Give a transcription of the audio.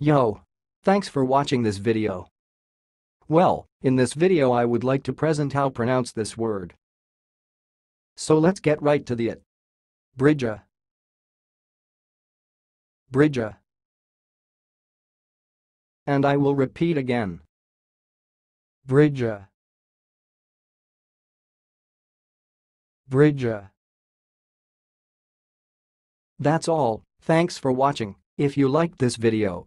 Yo! Thanks for watching this video. Well, in this video I would like to present how pronounce this word. So let's get right to the it. Brija. Brija. And I will repeat again. Brija. Brija. That's all, thanks for watching. If you liked this video,